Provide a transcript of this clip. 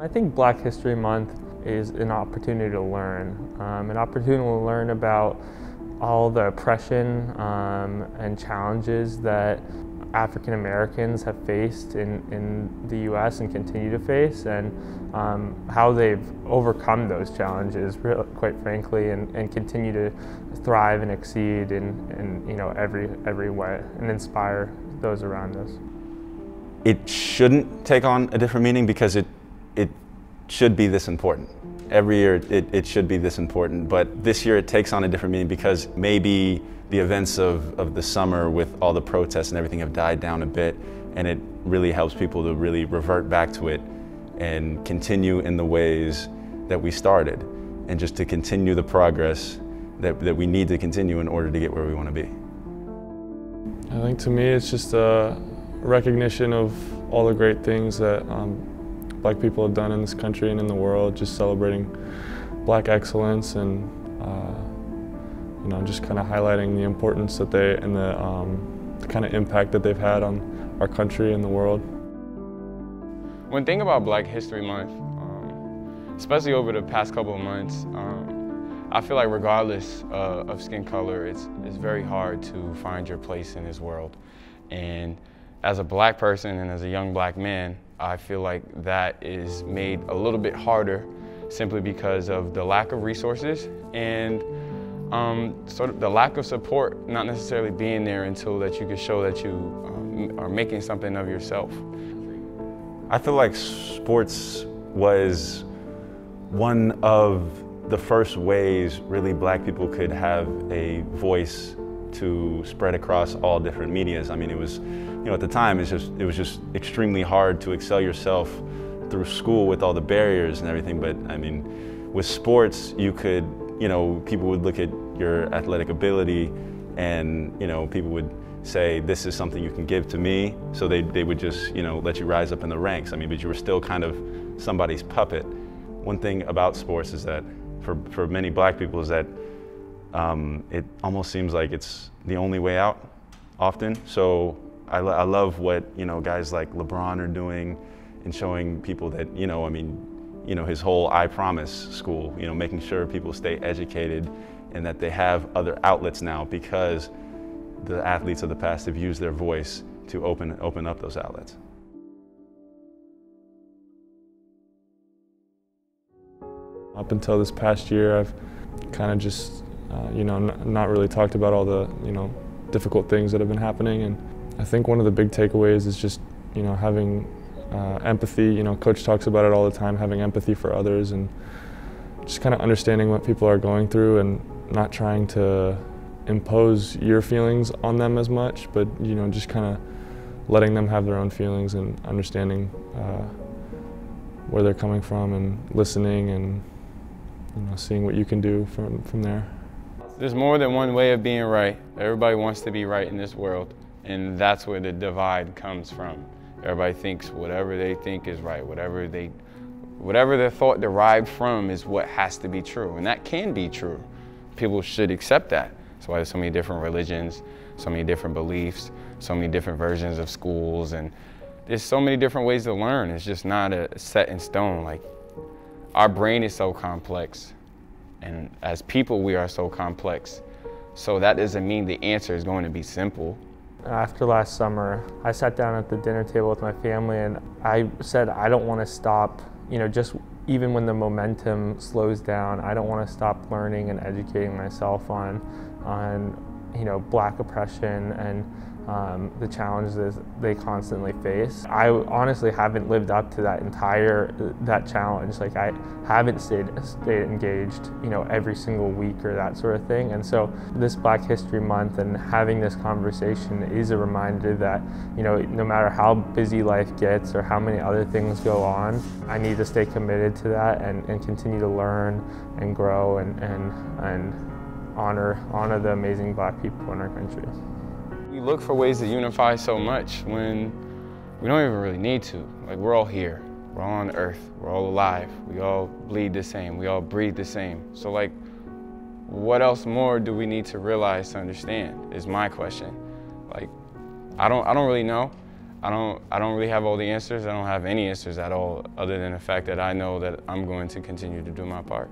I think Black History Month is an opportunity to learn, um, an opportunity to learn about all the oppression um, and challenges that African Americans have faced in, in the US and continue to face, and um, how they've overcome those challenges, quite frankly, and, and continue to thrive and exceed in, in you know, every, every way and inspire those around us. It shouldn't take on a different meaning because it, it should be this important. Every year it, it should be this important, but this year it takes on a different meaning because maybe the events of, of the summer with all the protests and everything have died down a bit and it really helps people to really revert back to it and continue in the ways that we started and just to continue the progress that, that we need to continue in order to get where we want to be. I think to me it's just a recognition of all the great things that um, black people have done in this country and in the world, just celebrating black excellence and uh, you know, just kind of highlighting the importance that they and the, um, the kind of impact that they've had on our country and the world. One thing about Black History Month, um, especially over the past couple of months, um, I feel like regardless uh, of skin color, it's, it's very hard to find your place in this world. And as a black person and as a young black man, I feel like that is made a little bit harder simply because of the lack of resources and um, sort of the lack of support not necessarily being there until that you can show that you um, are making something of yourself. I feel like sports was one of the first ways really black people could have a voice to spread across all different medias. I mean, it was, you know, at the time, it's just, it was just extremely hard to excel yourself through school with all the barriers and everything. But I mean, with sports, you could you know, people would look at your athletic ability and, you know, people would say, this is something you can give to me. So they, they would just, you know, let you rise up in the ranks. I mean, but you were still kind of somebody's puppet. One thing about sports is that for, for many black people is that um, it almost seems like it's the only way out often. So I, I love what, you know, guys like LeBron are doing and showing people that, you know, I mean, you know, his whole I Promise school, you know, making sure people stay educated and that they have other outlets now because the athletes of the past have used their voice to open, open up those outlets. Up until this past year, I've kind of just, uh, you know, not really talked about all the, you know, difficult things that have been happening. And I think one of the big takeaways is just, you know, having uh, empathy, you know, coach talks about it all the time, having empathy for others and just kind of understanding what people are going through and not trying to impose your feelings on them as much, but, you know, just kind of letting them have their own feelings and understanding uh, where they're coming from and listening and, you know, seeing what you can do from, from there. There's more than one way of being right. Everybody wants to be right in this world, and that's where the divide comes from. Everybody thinks whatever they think is right, whatever they, whatever their thought derived from is what has to be true, and that can be true. People should accept that. That's why there's so many different religions, so many different beliefs, so many different versions of schools, and there's so many different ways to learn. It's just not a set in stone. Like our brain is so complex, and as people we are so complex. So that doesn't mean the answer is going to be simple. After last summer, I sat down at the dinner table with my family and I said, I don't want to stop, you know, just even when the momentum slows down, I don't want to stop learning and educating myself on, on, you know, black oppression and um, the challenges they constantly face. I honestly haven't lived up to that entire that challenge. Like I haven't stayed stayed engaged, you know, every single week or that sort of thing. And so this Black History Month and having this conversation is a reminder that you know no matter how busy life gets or how many other things go on, I need to stay committed to that and, and continue to learn and grow and and and honor honor the amazing Black people in our country. We look for ways to unify so much when we don't even really need to. Like we're all here, we're all on earth, we're all alive, we all bleed the same, we all breathe the same. So like, what else more do we need to realize to understand is my question. Like, I don't, I don't really know. I don't, I don't really have all the answers. I don't have any answers at all, other than the fact that I know that I'm going to continue to do my part.